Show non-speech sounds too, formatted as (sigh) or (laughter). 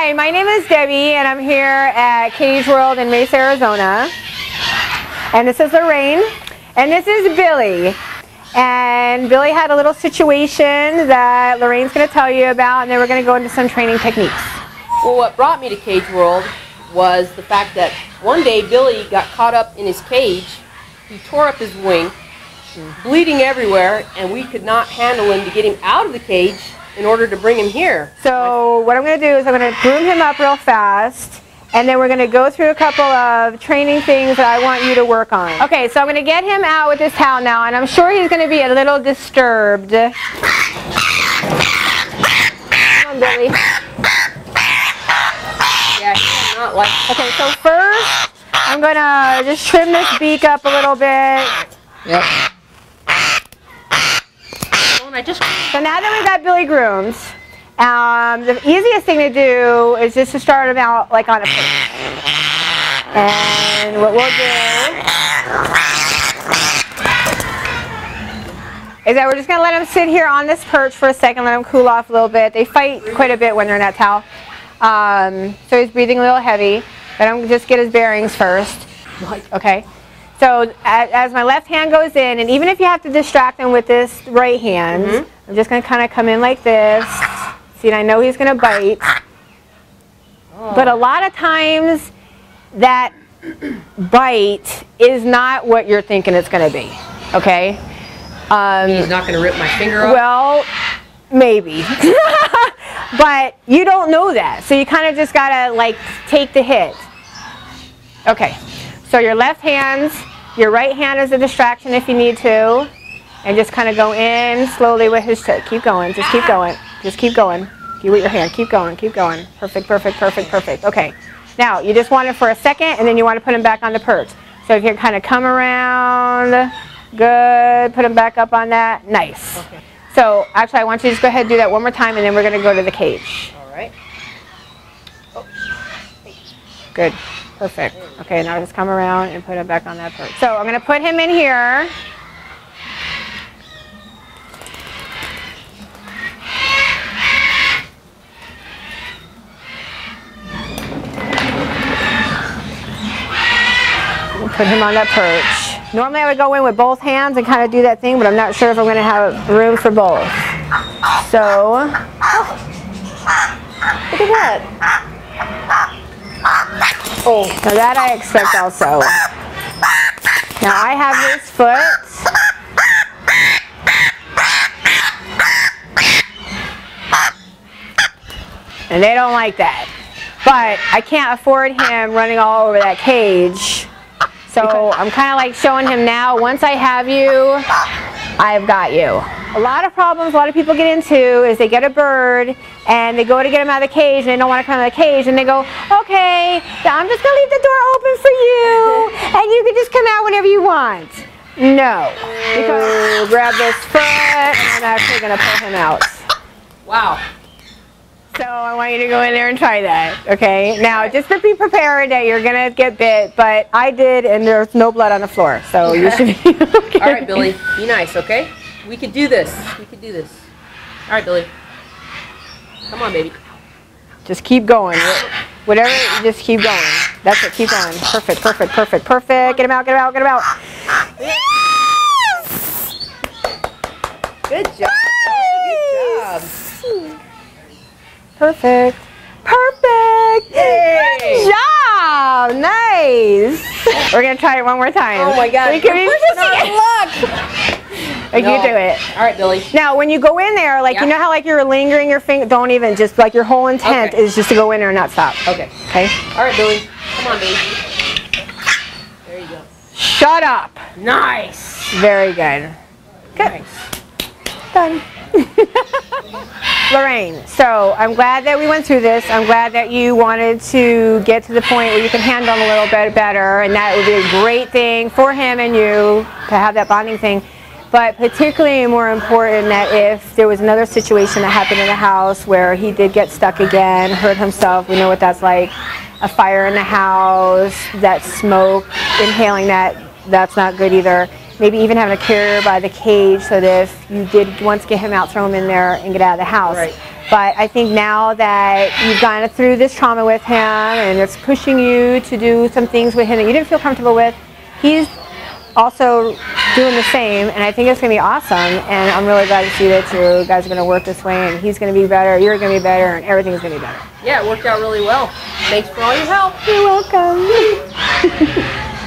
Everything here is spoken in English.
Hi, my name is Debbie, and I'm here at Cage World in Mesa, Arizona. And this is Lorraine, and this is Billy. And Billy had a little situation that Lorraine's going to tell you about, and then we're going to go into some training techniques. Well, what brought me to Cage World was the fact that one day Billy got caught up in his cage. He tore up his wing, bleeding everywhere, and we could not handle him to get him out of the cage in order to bring him here. So what I'm going to do is I'm going to groom him up real fast. And then we're going to go through a couple of training things that I want you to work on. Okay, so I'm going to get him out with this towel now, and I'm sure he's going to be a little disturbed. Come on, Billy. Yeah, he's not like. Okay, so first, I'm going to just trim this beak up a little bit. Yep. I just. So now that we've got Billy Grooms, um, the easiest thing to do is just to start him out like on a perch. And what we'll do is that we're just going to let him sit here on this perch for a second, let him cool off a little bit. They fight quite a bit when they're in that towel. Um, so he's breathing a little heavy. But I'm just get his bearings first. Okay. So as, my left hand goes in, and even if you have to distract him with this right hand, I'm just going to kind of come in like this. See, I know he's going to bite. But a lot of times that bite is not what you're thinking it's going to be. Okay? Um, He's not going to rip my finger off. well, maybe. (laughs) but you don't know that. So you kind of just got to like take the hit. Okay. So your left hands, your right hand is a distraction if you need to. And just kind of go in slowly with his toe. Keep going. Just keep going. Just keep going. You with your hand. Keep going. Keep going. Perfect, perfect, perfect, perfect. Okay. Now, you just want it for a second, and then you want to put him back on the perch. So if you kind of come around, good, put him back up on that. Nice. Okay. So actually, I want you to just go ahead and do that one more time, and then we're going to go to the cage. All right. Good. Perfect. Okay, now just come around and put him back on that perch. So I'm going to put him in here. Put him on that perch. Normally I would go in with both hands and kind of do that thing, but I'm not sure if I'm going to have room for both. So, Look at that. Oh, now that I expect also. Now I have this foot. And they don't like that. But I can't afford him running all over that cage. So I'm kind of like showing him now, once I have you, I've got you. A lot of problems a lot of people get into is they get a bird and they go to get him out of the cage and they don't want to come out of the cage and they go, okay, I'm just going to leave the door open for you and you can just come out whenever you want. No, because you grab this foot and I'm actually going to pull him out. Wow. So I want you to go in there and try that, okay? Now, just to be prepared that you're going to get bit, but I did and there's no blood on the floor, so you (laughs) should be okay. All right, Billy. Be nice, okay? We could do this. We could do this. All right, Billy. Come on, baby. Just keep going. Whatever, just keep going. That's it, keep going. Perfect, perfect, perfect, perfect. Get him out, get him out, get him out. Yes! Good job. Good job. Perfect. Perfect! Yay! Good job! Nice! We're gonna try it one more time. Oh my God. We can We're pushing our luck. Like No. you do it. All right, Billy. Now, when you go in there, like Yeah. you know how like you're lingering your finger, don't even just like your whole intent Okay. is just to go in there and not stop. Okay. Okay? All right, Billy. Come on, baby. There you go. Shut up. Nice. Very good. Good. Nice. Done. (laughs) Lorraine, so I'm glad that we went through this. I'm glad that you wanted to get to the point where you can handle him a little bit better, and that would be a great thing for him and you to have that bonding thing. But particularly more important that if there was another situation that happened in the house where he did get stuck again, hurt himself, we know what that's like, a fire in the house, that smoke, inhaling that, that's not good either. Maybe even having a carrier by the cage so that if you did once get him out, throw him in there and get out of the house. Right. But I think now that you've gone through this trauma with him and it's pushing you to do some things with him that you didn't feel comfortable with, he's also doing the same, and I think it's going to be awesome. And I'm really glad to see that you guys are going to work this way, and he's going to be better, you're going to be better, and everything's going to be better. Yeah, it worked out really well. Thanks for all your help. You're welcome. (laughs)